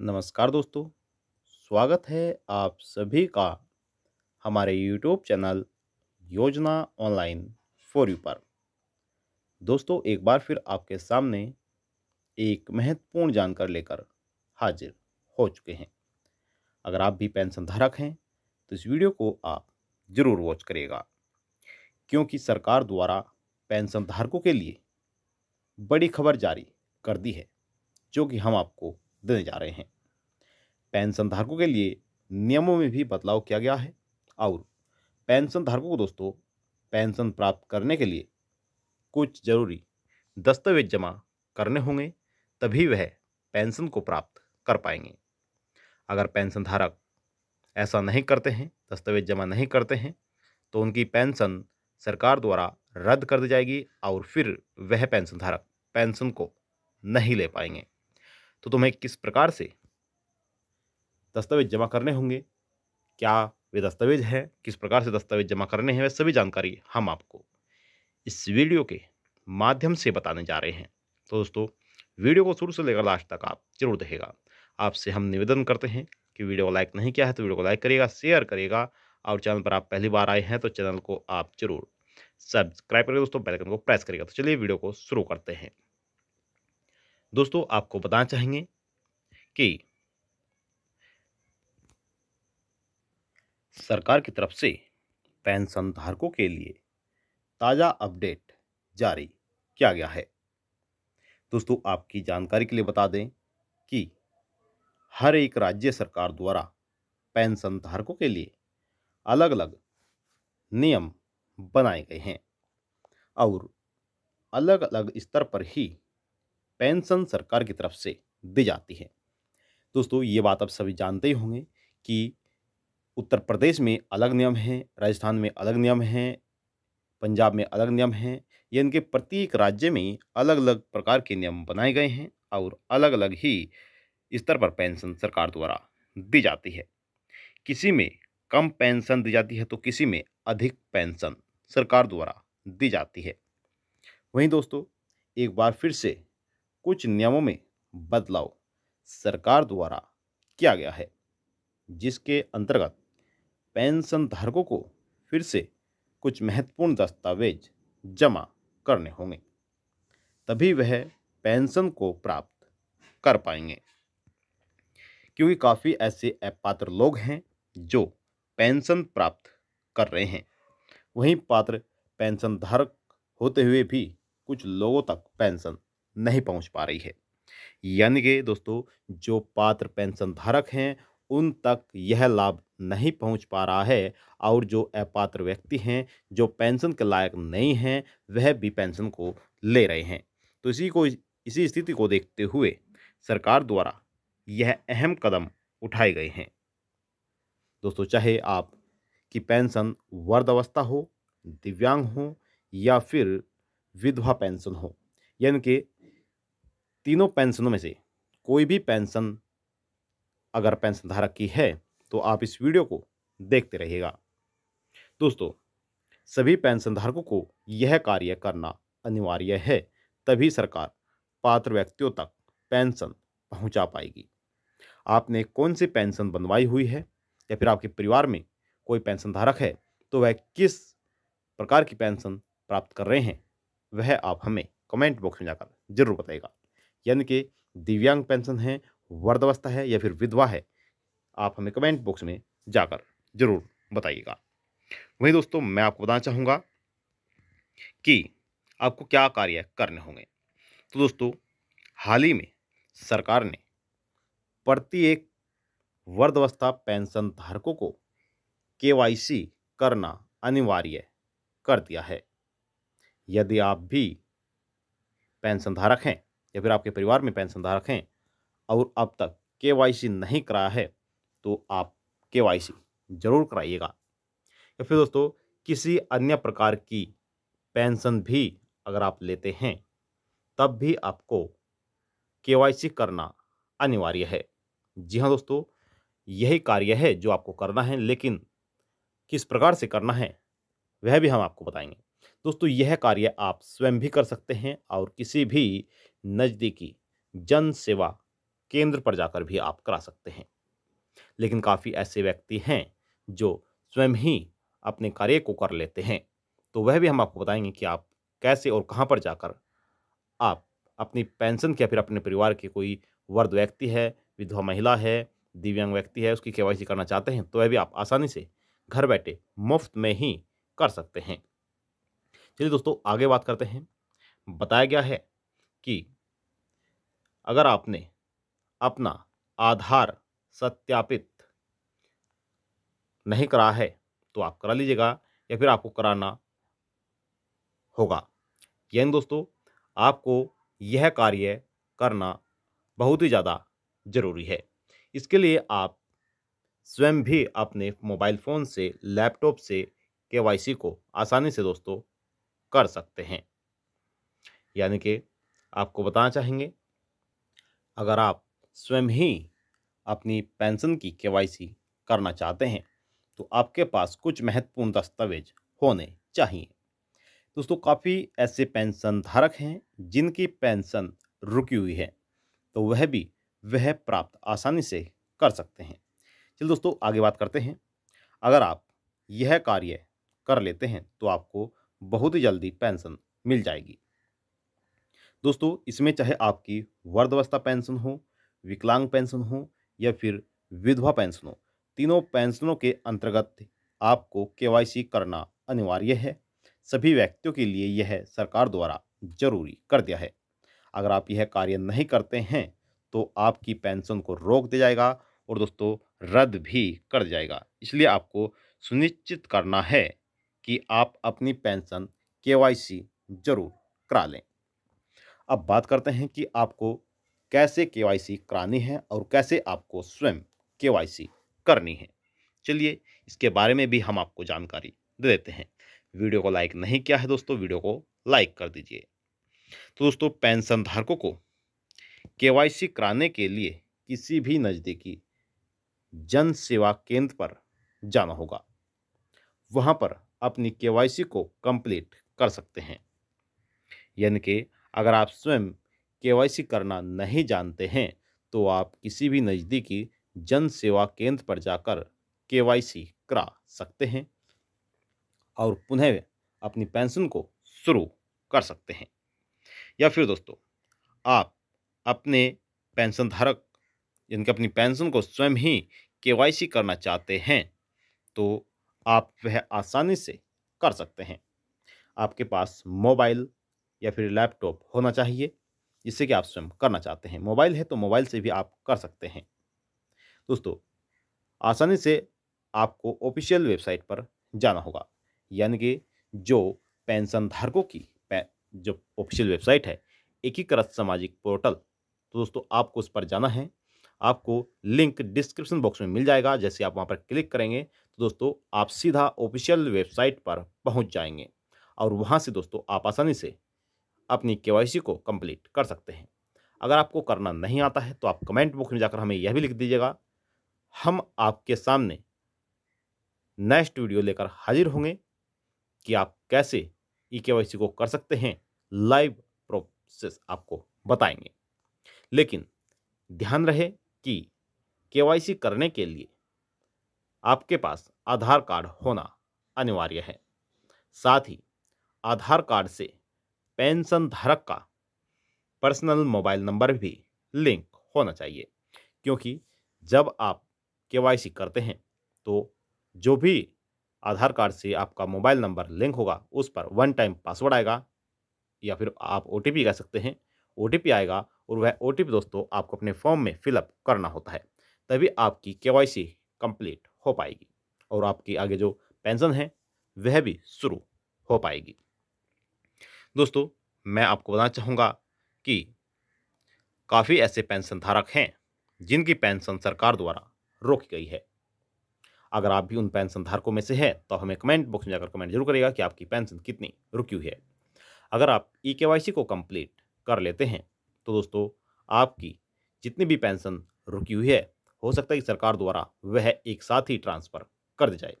नमस्कार दोस्तों, स्वागत है आप सभी का हमारे YouTube channel Yojana online for you पर। दोस्तों, एक बार फिर आपके सामने एक महत्वपूर्ण जानकारी लेकर हाजिर हो चुके हैं। अगर आप भी पेंशन धारक हैं तो इस वीडियो को आप ज़रूर वॉच करिएगा, क्योंकि सरकार द्वारा पेंशन धारकों के लिए बड़ी खबर जारी कर दी है, जो कि हम आपको देने जा रहे हैं। पेंशन धारकों के लिए नियमों में भी बदलाव किया गया है। और पेंशन धारकों को दोस्तों पेंशन प्राप्त करने के लिए कुछ ज़रूरी दस्तावेज़ जमा करने होंगे, तभी वह पेंशन को प्राप्त कर पाएँगे। अगर पेंशन धारक ऐसा नहीं करते हैं, दस्तावेज़ जमा नहीं करते हैं तो उनकी पेंशन सरकार द्वारा रद्द कर दी जाएगी और फिर वह पेंशन धारक पेंशन को नहीं ले पाएँगे। तो तुम्हें किस प्रकार से? दस्तावेज़ जमा करने होंगे। क्या वे दस्तावेज़ हैं? किस प्रकार से दस्तावेज़ जमा करने हैं? वह सभी जानकारी हम आपको इस वीडियो के माध्यम से बताने जा रहे हैं। तो दोस्तों, वीडियो को शुरू से लेकर लास्ट तक आप ज़रूर देखेगा आपसे हम निवेदन करते हैं कि वीडियो को लाइक नहीं किया है तो वीडियो को लाइक करिएगा, शेयर करिएगा और चैनल पर आप पहली बार आए हैं तो चैनल को आप ज़रूर सब्सक्राइब करिए दोस्तों बेलकन को प्रेस करिएगा। तो चलिए वीडियो को शुरू करते हैं। दोस्तों, आपको बताना चाहेंगे कि सरकार की तरफ़ से पेंशन धारकों के लिए ताज़ा अपडेट जारी किया गया है। दोस्तों, आपकी जानकारी के लिए बता दें कि हर एक राज्य सरकार द्वारा पेंशन धारकों के लिए अलग अलग नियम बनाए गए हैं और अलग अलग स्तर पर ही पेंशन सरकार की तरफ़ से दी जाती है। दोस्तों, ये बात आप सभी जानते ही होंगे कि उत्तर प्रदेश में अलग नियम हैं, राजस्थान में अलग नियम हैं, पंजाब में अलग नियम हैं, ये इनके प्रत्येक राज्य में अलग अलग प्रकार के नियम बनाए गए हैं और अलग अलग ही स्तर पर पेंशन सरकार द्वारा दी जाती है। किसी में कम पेंशन दी जाती है तो किसी में अधिक पेंशन सरकार द्वारा दी जाती है। वहीं दोस्तों, एक बार फिर से कुछ नियमों में बदलाव सरकार द्वारा किया गया है, जिसके अंतर्गत पेंशन धारकों को फिर से कुछ महत्वपूर्ण दस्तावेज़ जमा करने होंगे। तभी वह पेंशन को प्राप्त कर पाएँगे। क्योंकि काफ़ी ऐसे अपात्र लोग हैं जो पेंशन प्राप्त कर रहे हैं। वहीं पात्र पेंशन धारक होते हुए भी कुछ लोगों तक पेंशन नहीं पहुँच पा रही है। यानी कि दोस्तों, जो पात्र पेंशन धारक हैं, उन तक यह लाभ नहीं पहुँच पा रहा है और जो अपात्र व्यक्ति हैं, जो पेंशन के लायक नहीं हैं, वह भी पेंशन को ले रहे हैं। तो इसी को इसी स्थिति को देखते हुए सरकार द्वारा यह अहम कदम उठाए गए हैं। दोस्तों, चाहे आप की पेंशन वर्धावस्था हो, दिव्यांग हो या फिर विधवा पेंशन हो, यानी कि तीनों पेंशनों में से कोई भी पेंशन अगर पेंशन धारक की है तो आप इस वीडियो को देखते रहिएगा। दोस्तों, सभी पेंशन धारकों को यह कार्य करना अनिवार्य है, तभी सरकार पात्र व्यक्तियों तक पेंशन पहुँचा पाएगी। आपने कौन सी पेंशन बनवाई हुई है, या फिर आपके परिवार में कोई पेंशन धारक है तो वह किस प्रकार की पेंशन प्राप्त कर रहे हैं, वह आप हमें कमेंट बॉक्स में जाकर ज़रूर बताइएगा। यानी कि दिव्यांग पेंशन है, वर्धावस्था है या फिर विधवा है, आप हमें कमेंट बॉक्स में जाकर ज़रूर बताइएगा। वहीं दोस्तों, मैं आपको बताना चाहूँगा कि आपको क्या कार्य करने होंगे। तो दोस्तों, हाल ही में सरकार ने प्रत्येक वर्धावस्था पेंशन धारकों को केवाईसी करना अनिवार्य कर दिया है। यदि आप भी पेंशन धारक हैं या फिर आपके परिवार में पेंशन धारक हैं और अब तक के नहीं कराया है तो आप के ज़रूर कराइएगा। या फिर दोस्तों, किसी अन्य प्रकार की पेंशन भी अगर आप लेते हैं, तब भी आपको के करना अनिवार्य है। जी हाँ दोस्तों, यही कार्य है जो आपको करना है, लेकिन किस प्रकार से करना है, वह भी हम आपको बताएँगे। दोस्तों, यह कार्य आप स्वयं भी कर सकते हैं और किसी भी नज़दीकी जन सेवा केंद्र पर जाकर भी आप करा सकते हैं। लेकिन काफ़ी ऐसे व्यक्ति हैं जो स्वयं ही अपने कार्य को कर लेते हैं। तो वह भी हम आपको बताएँगे कि आप कैसे और कहाँ पर जाकर आप अपनी पेंशन या फिर अपने परिवार के कोई वर्द व्यक्ति है, विधवा महिला है, दिव्यांग व्यक्ति है, उसकी के करना चाहते हैं तो वह भी आप आसानी से घर बैठे मुफ़्त में ही कर सकते हैं। चलिए दोस्तों, आगे बात करते हैं। बताया गया है कि। अगर आपने अपना आधार सत्यापित नहीं करा है तो आप करा लीजिएगा या फिर आपको कराना होगा। यानी दोस्तों, आपको यह कार्य करना बहुत ही ज़्यादा ज़रूरी है। इसके लिए आप स्वयं भी अपने मोबाइल फ़ोन से, लैपटॉप से, के को आसानी से दोस्तों कर सकते हैं। यानी कि आपको बताना चाहेंगे। अगर आप स्वयं ही अपनी पेंशन की के करना चाहते हैं तो आपके पास कुछ महत्वपूर्ण दस्तावेज़ होने चाहिए। दोस्तों, काफ़ी ऐसे पेंशन धारक हैं जिनकी पेंशन रुकी हुई है तो वह भी वह प्राप्त आसानी से कर सकते हैं। चलिए दोस्तों, आगे बात करते हैं। अगर आप यह कार्य कर लेते हैं तो आपको बहुत ही जल्दी पेंशन मिल जाएगी। दोस्तों, इसमें चाहे आपकी वर्धावस्था पेंशन हो, विकलांग पेंशन हो या फिर विधवा पेंशन हो, तीनों पेंशनों के अंतर्गत आपको के करना अनिवार्य है। सभी व्यक्तियों के लिए यह सरकार द्वारा ज़रूरी कर दिया है। अगर आप यह कार्य नहीं करते हैं तो आपकी पेंशन को रोक दिया जाएगा और दोस्तों, रद्द भी कर जाएगा। इसलिए आपको सुनिश्चित करना है कि आप अपनी पेंशन के ज़रूर करा लें। अब बात करते हैं कि आपको कैसे के करानी है और कैसे आपको स्वयं के करनी है। चलिए, इसके बारे में भी हम आपको जानकारी दे देते हैं। वीडियो को लाइक नहीं किया है दोस्तों, वीडियो को लाइक कर दीजिए। तो दोस्तों पेंशन धारकों को के कराने के लिए किसी भी नज़दीकी जन सेवा केंद्र पर जाना होगा। वहाँ पर अपनी के को कंप्लीट कर सकते हैं। यानी कि अगर आप स्वयं के करना नहीं जानते हैं तो आप किसी भी नज़दीकी जन सेवा केंद्र पर जाकर के करा सकते हैं और पुनः अपनी पेंशन को शुरू कर सकते हैं। या फिर दोस्तों, आप अपने पेंशन धारक जिनके अपनी पेंशन को स्वयं ही के करना चाहते हैं तो आप वह आसानी से कर सकते हैं। आपके पास मोबाइल या फिर लैपटॉप होना चाहिए, जिससे कि आप स्वयं करना चाहते हैं। मोबाइल है तो मोबाइल से भी आप कर सकते हैं। दोस्तों, आसानी से आपको ऑफिशियल वेबसाइट पर जाना होगा। यानी कि जो पेंशन धारकों की जो ऑफिशियल वेबसाइट है, एकीकृत सामाजिक पोर्टल। तो दोस्तों, आपको उस पर जाना है। आपको लिंक डिस्क्रिप्शन बॉक्स में मिल जाएगा। जैसे आप वहाँ पर क्लिक करेंगे तो दोस्तों, आप सीधा ऑफिशियल वेबसाइट पर पहुँच जाएँगे। और वहाँ से दोस्तों, आप आसानी से अपनी के को कंप्लीट कर सकते हैं। अगर आपको करना नहीं आता है तो आप कमेंट बॉक्स में जाकर हमें यह भी लिख दीजिएगा। हम आपके सामने नेक्स्ट वीडियो लेकर हाजिर होंगे कि आप कैसे ई के को कर सकते हैं। लाइव प्रोसेस आपको बताएँगे। लेकिन ध्यान रहे कि के करने के लिए आपके पास आधार कार्ड होना अनिवार्य है। साथ ही आधार कार्ड से पेंशन धारक का पर्सनल मोबाइल नंबर भी लिंक होना चाहिए। क्योंकि जब आप के करते हैं तो जो भी आधार कार्ड से आपका मोबाइल नंबर लिंक होगा, उस पर वन टाइम पासवर्ड आएगा, या फिर आप ओ टी कह सकते हैं। ओटीपी आएगा और वह ओटीपी दोस्तों आपको अपने फॉर्म में फिलअप करना होता है, तभी आपकी के कंप्लीट हो पाएगी और आपकी आगे जो पेंशन है, वह भी शुरू हो पाएगी। दोस्तों, मैं आपको बताना चाहूँगा कि काफ़ी ऐसे पेंशन धारक हैं, जिनकी पेंशन सरकार द्वारा रोकी गई है। अगर आप भी उन पेंशन धारकों में से हैं तो हमें कमेंट बॉक्स में जाकर कमेंट ज़रूर करेगा कि आपकी पेंशन कितनी रुकी हुई है। अगर आप ई के को कंप्लीट कर लेते हैं तो दोस्तों, आपकी जितनी भी पेंशन रुकी हुई है, हो सकता है कि सरकार द्वारा वह एक साथ ही ट्रांसफ़र कर दी जाए।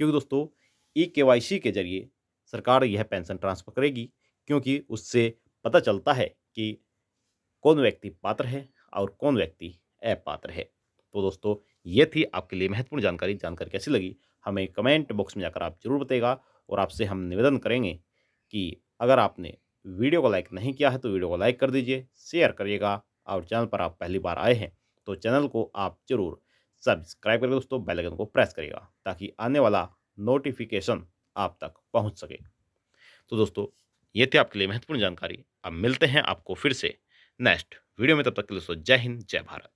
क्योंकि दोस्तों, ई के के ज़रिए सरकार यह पेंशन ट्रांसफ़र करेगी क्योंकि उससे पता चलता है कि कौन व्यक्ति पात्र है और कौन व्यक्ति अपात्र है। तो दोस्तों, ये थी आपके लिए महत्वपूर्ण जानकारी। जानकारी कैसी लगी, हमें कमेंट बॉक्स में जाकर आप ज़रूर बताएगा और आपसे हम निवेदन करेंगे कि अगर आपने वीडियो को लाइक नहीं किया है तो वीडियो को लाइक कर दीजिए, शेयर करिएगा और चैनल पर आप पहली बार आए हैं तो चैनल को आप ज़रूर सब्सक्राइब करके दोस्तों, बेल आइकन को प्रेस करिएगा ताकि आने वाला नोटिफिकेशन आप तक पहुँच सके। तो दोस्तों ये थी आपके लिए महत्वपूर्ण जानकारी। अब मिलते हैं आपको फिर से नेक्स्ट वीडियो में, तब तक के दोस्तों जय हिंद, जय भारत।